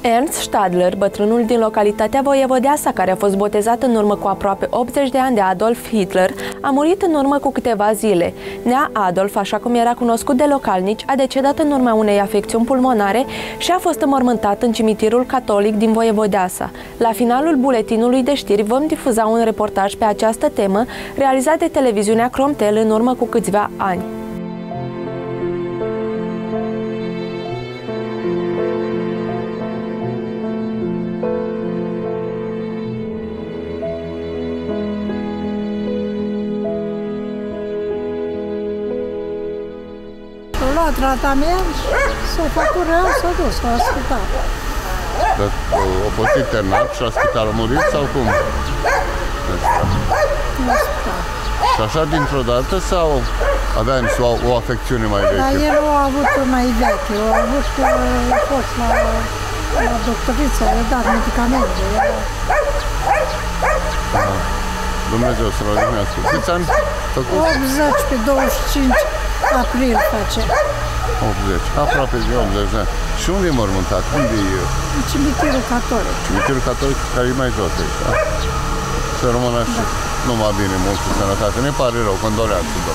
Ernst Stadler, bătrânul din localitatea Voievodeasa, care a fost botezat în urmă cu aproape 80 de ani de Adolf Hitler, a murit în urmă cu câteva zile. Nea Adolf, așa cum era cunoscut de localnici, a decedat în urma unei afecțiuni pulmonare și a fost înmormântat în cimitirul catolic din Voievodeasa. La finalul buletinului de știri vom difuza un reportaj pe această temă realizat de televiziunea Cromtel în urmă cu câțiva ani. Luat tratament, s-a făcut rău, s-a dus la spital. Dar a fost internat și la spital a murit sau cum? La spital. Și așa dintr-o dată sau avea niște o, o afecțiune mai Dar veche? el a avut mai veche, a avut, a fost la, la doctoriță, i-a dat medicamente. Da. Dumnezeu să-l odihnească. Câți ani făcut? 80 pe 25 april face. 80. Aproape de 80 de ani. Și unde e mormântat? Unde e În cimitirul catolic. cimitirul catolic care e mai jos aici? Da? Să rămână și numai bine, multă sănătate. Ne pare rău, condoleanțe,